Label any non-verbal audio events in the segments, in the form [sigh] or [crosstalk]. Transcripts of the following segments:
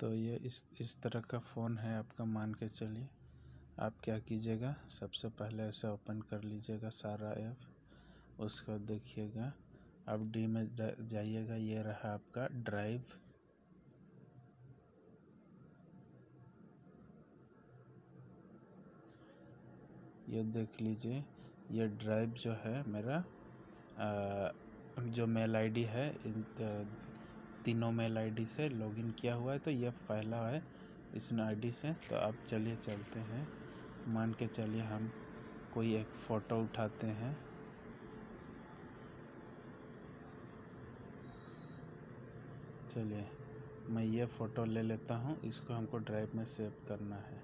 तो ये इस इस तरह का फ़ोन है आपका मान के चलिए। आप क्या कीजिएगा सबसे पहले ऐसे ओपन कर लीजिएगा सारा ऐप। उसको देखिएगा। अब डी में जाइएगा ये रहा आपका ड्राइव। ये देख लीजिए ये ड्राइव जो है मेरा आ, जो मेल आईडी है तीनों मेल आईडी से लॉगिन किया हुआ है तो यह पहला है इस आईडी से। तो आप चलिए चलते हैं। मान के चलिए हम कोई एक फ़ोटो उठाते हैं। चलिए, मैं ये फ़ोटो ले लेता हूँ, इसको हमको ड्राइव में सेव करना है।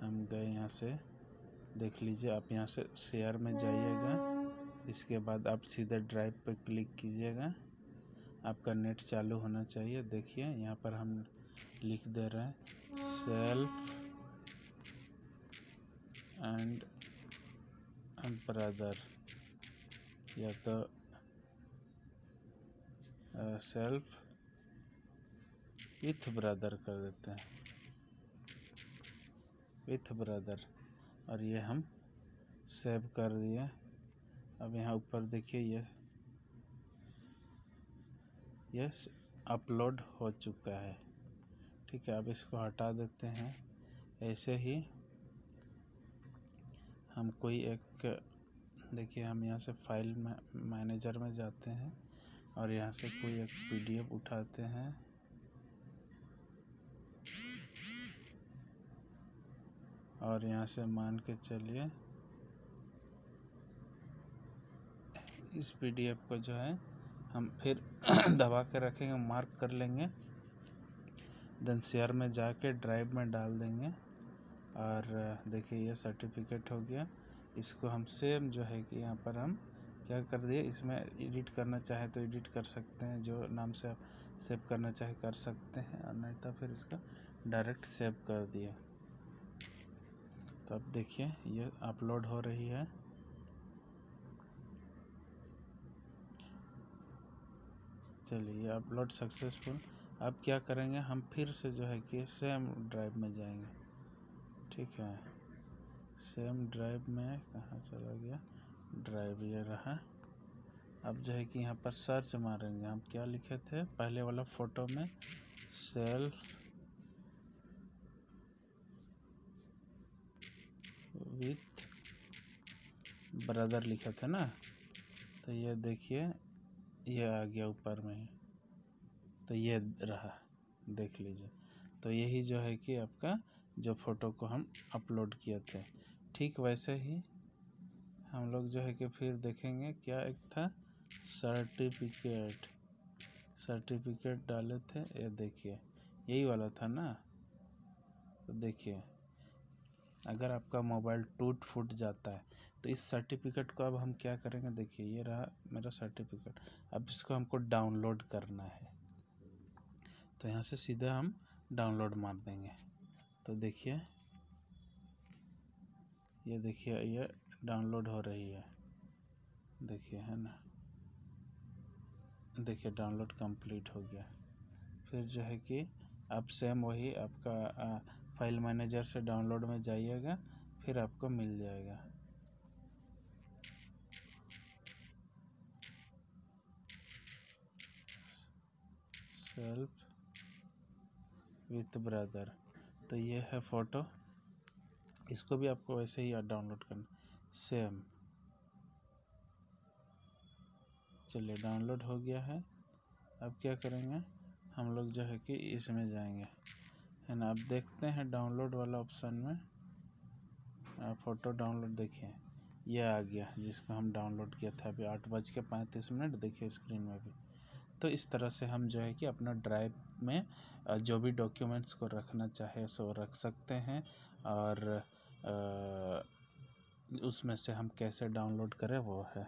हम गए यहाँ से, देख लीजिए, आप यहाँ से शेयर में जाइएगा। इसके बाद आप सीधे ड्राइव पर क्लिक कीजिएगा। आपका नेट चालू होना चाहिए। देखिए, यहाँ पर हम लिख दे रहे हैं। Self and brother. या तो सेल्फ विथ ब्रदर कर देते हैं। With brother. और ये हम सेव कर दिए। अब यहाँ ऊपर देखिए, ये यस, अपलोड हो चुका है। ठीक है, अब इसको हटा देते हैं। ऐसे ही हम कोई एक, देखिए, हम यहाँ से फ़ाइल मैनेजर में जाते हैं और यहाँ से कोई एक पीडीएफ उठाते हैं। और यहाँ से मान के चलिए, इस पीडीएफ को जो है हम फिर [clears throat] दबा के रखेंगे मार्क कर लेंगे। देन शेयर में जाके ड्राइव में डाल देंगे। और, देखिए, ये सर्टिफिकेट हो गया। इसको हम सेम जो है कि यहाँ पर हम क्या कर दिए? इसमें एडिट करना चाहे तो एडिट कर सकते हैं। जो नाम से आप सेव करना चाहे कर सकते हैं। और नहीं तो फिर इसका डायरेक्ट सेव कर दिए तो अब देखिए, ये अपलोड हो रही है। चलिए अपलोड सक्सेसफुल अब क्या करेंगे? हम फिर से जो है कि सेम ड्राइव में जाएँगे। ठीक है? सेम ड्राइव में कहाँ चला गया? ड्राइव ये रहा। अब जो है कि यहाँ पर सर्च मारेंगे। हम क्या लिखे थे? पहले वाला फ़ोटो में सेल्फ विथ ब्रदर लिखा था ना? तो ये देखिए ये आ गया ऊपर में तो ये रहा, देख लीजिए। तो यही जो है कि आपका जो फ़ोटो को हम अपलोड किए थे। ठीक वैसे ही हम लोग जो है कि फिर देखेंगे क्या एक था सर्टिफिकेट। सर्टिफिकेट डाले थे, ये देखिए। यही वाला था ना? तो देखिए। अगर आपका मोबाइल टूट फूट जाता है तो इस सर्टिफिकेट को अब हम क्या करेंगे? देखिए, ये रहा मेरा सर्टिफिकेट अब इसको हमको डाउनलोड करना है। तो यहाँ से सीधा हम डाउनलोड मार देंगे। तो देखिए, ये देखिए, ये डाउनलोड हो रही है। देखिए, है ना? देखिए डाउनलोड कंप्लीट हो गया। फिर जो है कि अब सेम वही आपका फ़ाइल मैनेजर से डाउनलोड में जाइएगा, फिर आपको मिल जाएगा। सेल्फ विथ ब्रदर तो ये है फ़ोटो। इसको भी आपको वैसे ही डाउनलोड करना। सेम। चलिए, डाउनलोड हो गया है। अब क्या करेंगे? हम लोग जो है कि इसमें जाएँगे। है ना अब देखते हैं डाउनलोड वाला ऑप्शन में। फ़ोटो डाउनलोड देखिए। ये आ गया, जिसको हम डाउनलोड किया था अभी आठ बज के पैंतीस मिनट। देखिए स्क्रीन में भी। तो इस तरह से हम जो है कि अपना ड्राइव में जो भी डॉक्यूमेंट्स को रखना चाहे, सो रख सकते हैं। और उसमें से हम कैसे डाउनलोड करें वो है।